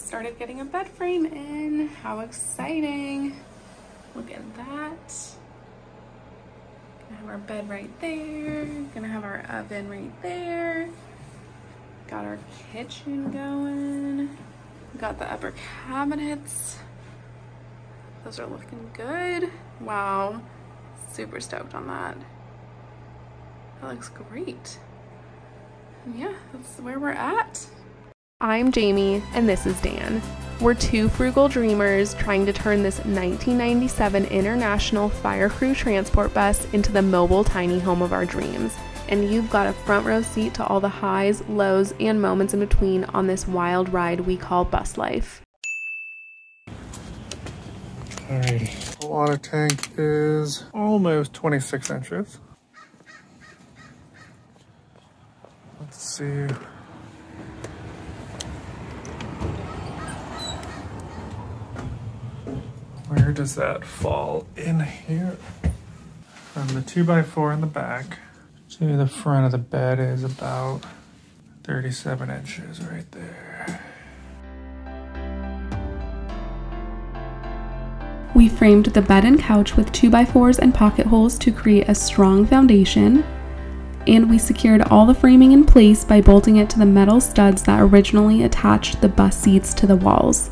started getting a bed frame in. How exciting. Look at that. Gonna have our bed right there. Gonna have our oven right there. Got our kitchen going. Got the upper cabinets. Those are looking good. Wow, super stoked on that. That looks great. And yeah, that's where we're at. I'm Jamie, and this is Dan. We're two frugal dreamers trying to turn this 1997 International Fire Crew transport bus into the mobile tiny home of our dreams. And you've got a front row seat to all the highs, lows, and moments in between on this wild ride we call bus life. Alrighty. The water tank is almost 26 inches. Let's see. Where does that fall in here? From the 2x4 in the back to the front of the bed is about 37 inches right there. We framed the bed and couch with 2x4s and pocket holes to create a strong foundation, and we secured all the framing in place by bolting it to the metal studs that originally attached the bus seats to the walls.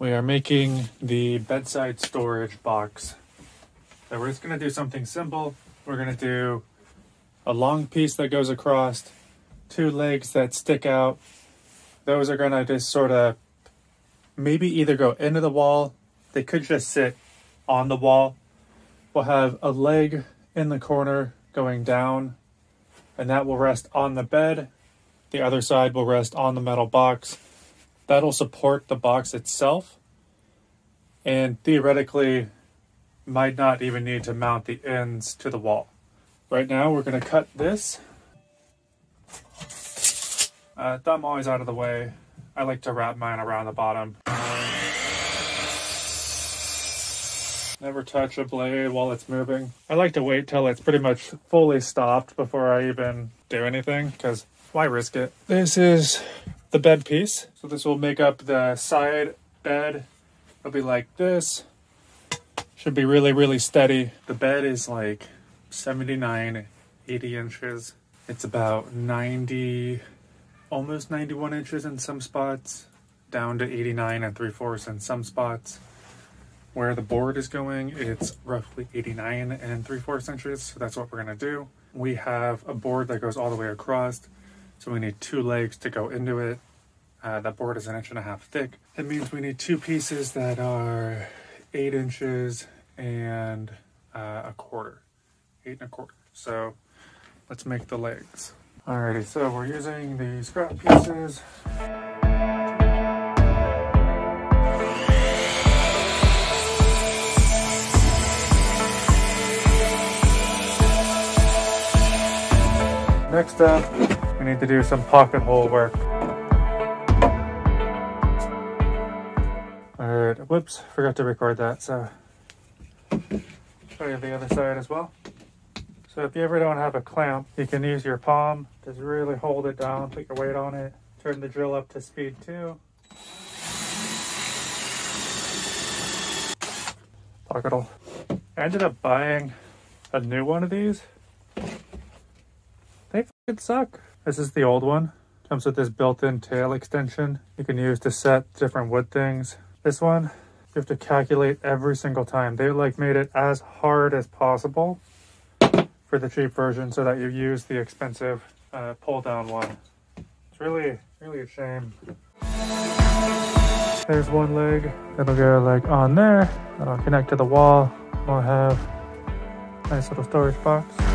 We are making the bedside storage box. So we're just gonna do something simple. We're gonna do a long piece that goes across, two legs that stick out. Those are gonna just sort of maybe either go into the wall, they could just sit on the wall. We'll have a leg in the corner going down, and that will rest on the bed. The other side will rest on the metal box. That'll support the box itself, and theoretically might not even need to mount the ends to the wall. Right now, we're going to cut this. Uh, thumb always out of the way. I like to wrap mine around the bottom. Never touch a blade while it's moving. I like to wait till it's pretty much fully stopped before I even do anything because why risk it? This is the bed piece. So this will make up the side bed. It'll be like this. Should be really, really steady. The bed is like 79, 80 inches. It's about 90, almost 91 inches in some spots, down to 89 and 3 fourths in some spots. Where the board is going, it's roughly 89 and 3 fourths inches, so that's what we're gonna do. We have a board that goes all the way across, so we need two legs to go into it. Uh, that board is an inch and a half thick. It means we need two pieces that are 8 inches and uh, a quarter, 8 and a quarter. So let's make the legs. Alrighty, so we're using the scrap pieces. Next up, need to do some pocket hole work. Alright, whoops, forgot to record that, so show you the other side as well. So if you ever don't have a clamp, you can use your palm, just really hold it down, put your weight on it, turn the drill up to speed two. Pocket hole. I ended up buying a new one of these they fucking suck. This is the old one. Comes with this built-in tail extension you can use to set different wood things. This one, you have to calculate every single time. They like made it as hard as possible for the cheap version so that you use the expensive uh, pull-down one. It's really, really a shame. There's one leg. It'll go like on there. That'll connect to the wall. We'll have a nice little storage box.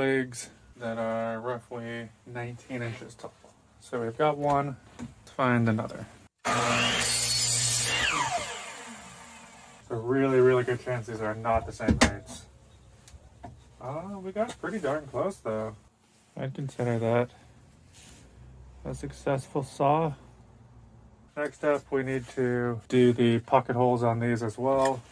Legs that are roughly 19 inches tall. So we've got one, let's find another. So really, really good chance these are not the same heights. Oh, we got pretty darn close though. I'd consider that a successful saw. Next up, we need to do the pocket holes on these as well.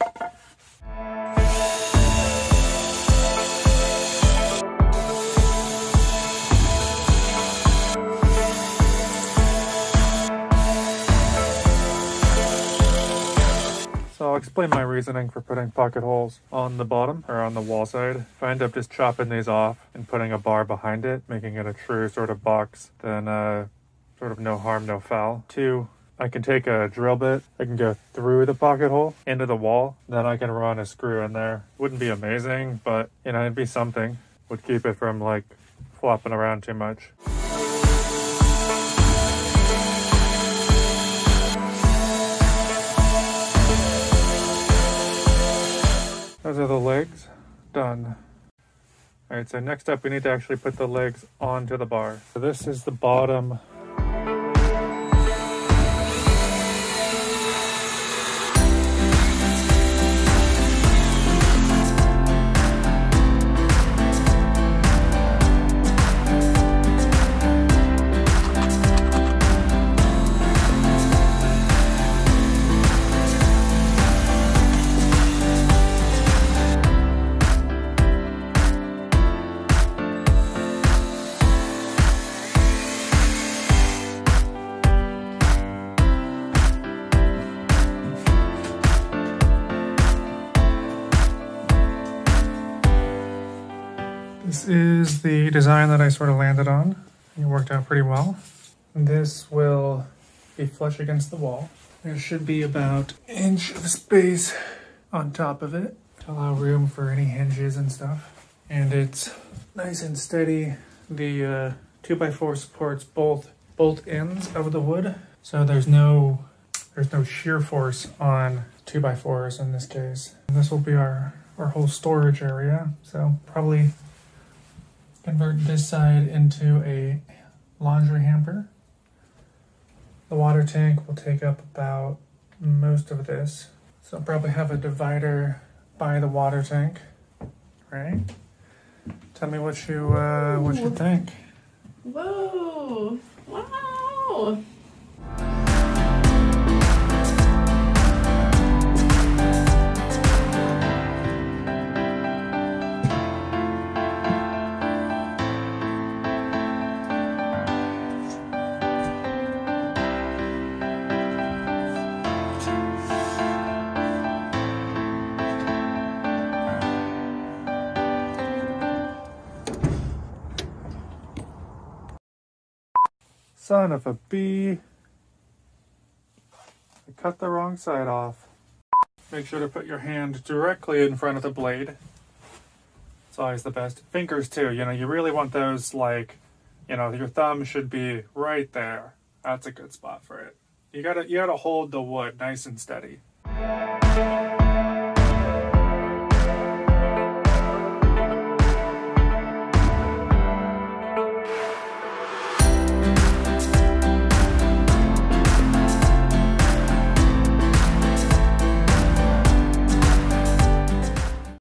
Explain my reasoning for putting pocket holes on the bottom or on the wall side. If I end up just chopping these off and putting a bar behind it, making it a true sort of box, then uh, sort of no harm, no foul. Two, I can take a drill bit, I can go through the pocket hole into the wall, then I can run a screw in there. Wouldn't be amazing, but you know, it'd be something. Would keep it from like flopping around too much. Are the legs. Done. Alright, so next up we need to actually put the legs onto the bar. So this is the bottom This is the design that I sort of landed on. It worked out pretty well. This will be flush against the wall. There should be about inch of space on top of it to allow room for any hinges and stuff. And it's nice and steady. The uh, 2x4 supports both both ends of the wood. So there's no there's no shear force on 2x4s in this case. And this will be our, our whole storage area. So probably convert this side into a laundry hamper. The water tank will take up about most of this. So I'll probably have a divider by the water tank, right? Tell me what you uh, what you think. Whoa! Wow! Son of a bee. I cut the wrong side off. Make sure to put your hand directly in front of the blade. It's always the best. Fingers too, you know, you really want those like, you know, your thumb should be right there. That's a good spot for it. You gotta you gotta hold the wood nice and steady.